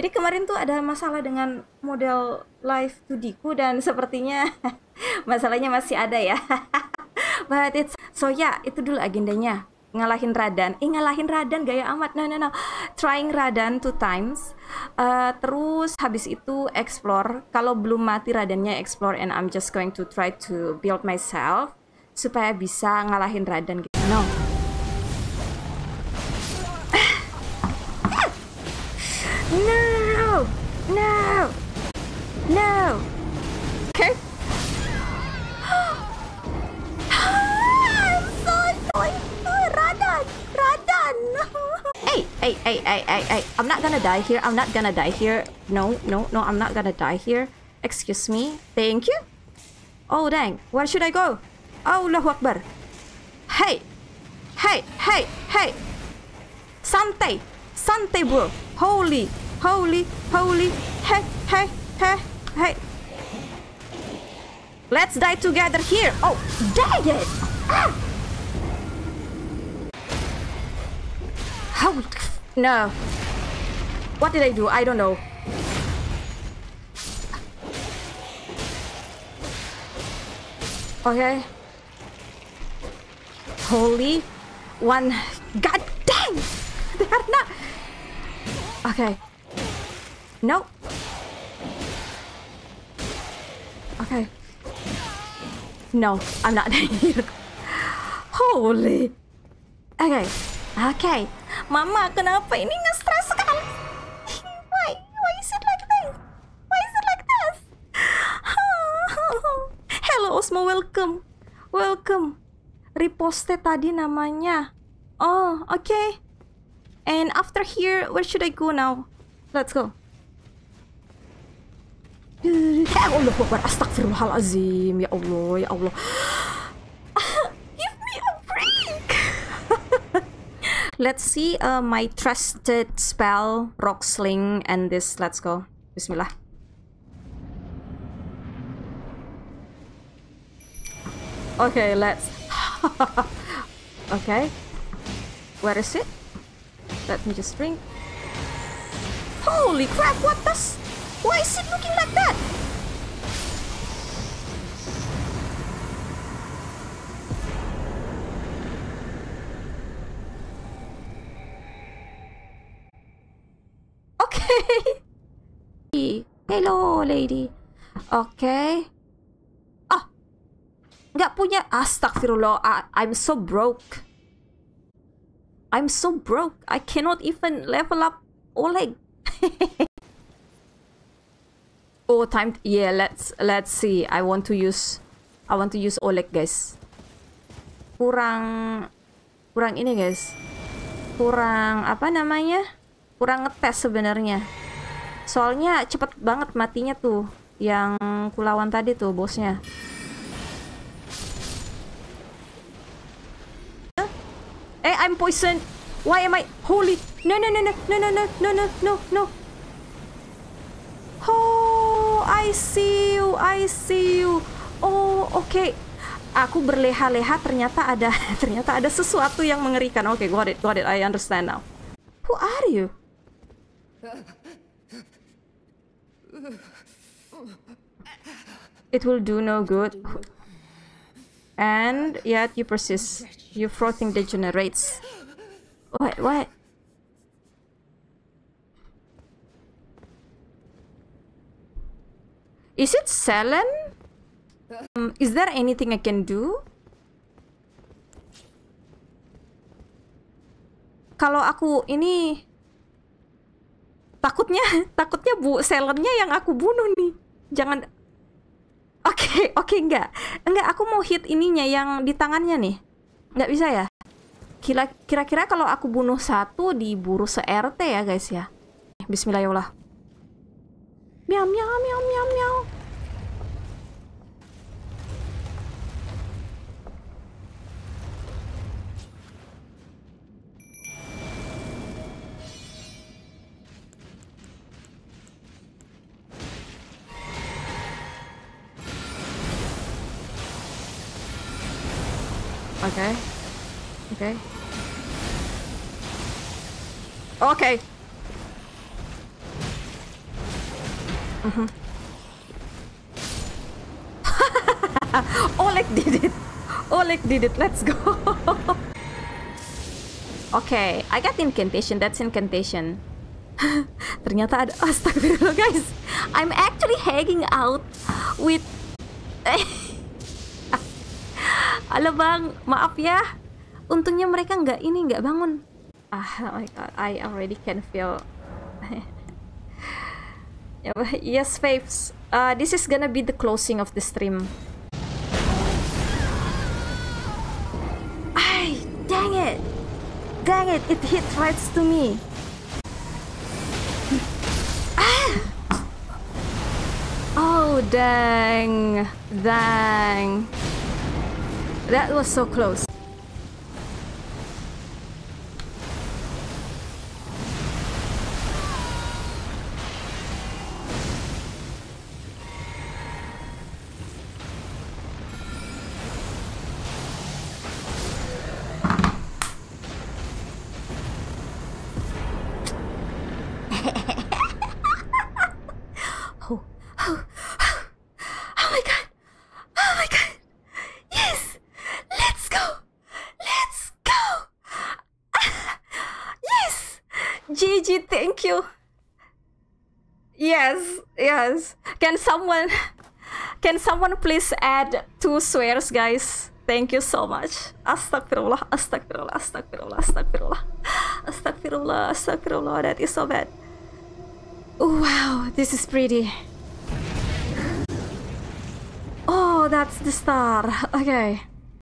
Jadi kemarin tuh ada masalah dengan model live 2D ku dan sepertinya masalahnya masih ada ya. But it's so ya yeah, itu dulu agendanya ngalahin Radan. Eh ngalahin Radan gaya amat. No no no. Trying Radan two times. Uh, terus habis itu explore. Kalau belum mati Radannya explore and I'm just going to try to build myself supaya bisa ngalahin Radan gitu. No. No! No! No! Okay. I'm so annoyed. Radahn! Radahn! hey, hey, hey, hey, hey, hey. I'm not gonna die here. I'm not gonna die here. No, no, no, I'm not gonna die here. Excuse me. Thank you. Oh, dang. Where should I go? Oh, Allahu Akbar. Hey! Hey, hey, hey! Santai! Santai, bro! Holy, holy, holy! Hey, hey, hey, hey! Let's die together here! Oh, dang it! Ah! How? No. What did I do? I don't know. Okay. Holy one. God dang! They are not. Okay. No. Okay. No, I'm not here. Holy. Okay. Okay. Mama, kenapa ini nge-stress sekali? Why? Why is it like this? Why is it like this? Hello Osmo, welcome. Welcome. Reposte tadi namanya. Oh, okay. And after here, where should I go now? Let's go. Allah Akbar, astagfirullahalazim. Ya Allah, ya Allah. Give me a break. Let's see uh, my trusted spell, Rock Sling, and this. Let's go. Bismillah. Okay, let's. okay. Where is it? Let me just drink. Holy crap, what does... Why is it looking like that? Hello, lady. Okay. Ah. Nggak punya. Astagfirullah. I, I'm so broke. I'm so broke. I cannot even level up Oleg. oh, time. Yeah, let's let's see. I want to use I want to use Oleg, guys. Kurang kurang ini, guys. Kurang apa namanya? Kurang ngetes sebenarnya. Soalnya cepet banget matinya tuh yang kulawan tadi tuh bosnya. Eh, I'm poisoned. Why am I? Holy! No, no, no, no, no, no, no, no, no, no, no. Oh, I see you, I see you. Oh, oke. Okay. Aku berleha-leha ternyata ada ternyata ada sesuatu yang mengerikan. Oke, okay, got it, got it. I understand now. Who are you? It will do no good. And yet you persist. Your frothing degenerates. What? What? Is it Sellen? Um, is there anything I can do? Kalau aku ini takutnya takutnya Bu Selennya yang aku bunuh nih. Jangan Oke, okay, oke okay, enggak. Enggak, aku mau hit ininya yang di tangannya nih. Enggak bisa ya? Kira-kira kalau aku bunuh satu diburu se-RT ya guys ya. Bismillahirrahmanirrahim. Miau miau miau miau miau. Okay. Okay. Okay. Mm-hmm. Oleg did it. Oleg did it. Let's go. okay, I got incantation. That's incantation. Ternyata ada astagfirullah guys. I'm actually hanging out with Halo bang, maaf ya. Untungnya mereka nggak ini nggak bangun. Ah, oh my god, I already can feel. yes, Faves. Uh, this is gonna be the closing of the stream. Ay, dang it! Dang it! It hit right to me. Ah! Oh, dang. Dang. That was so close. Oh, oh, oh, oh my god! Oh my god! Yes! Let's go! Let's go! GG, thank you. Yes, yes. Can someone can someone please add two swears, guys? Thank you so much. Astagfirullah, astagfirullah, astagfirullah, astagfirullah. Astagfirullah, astagfirullah. That is so bad. Oh, wow, this is pretty. Oh, that's the star. Okay.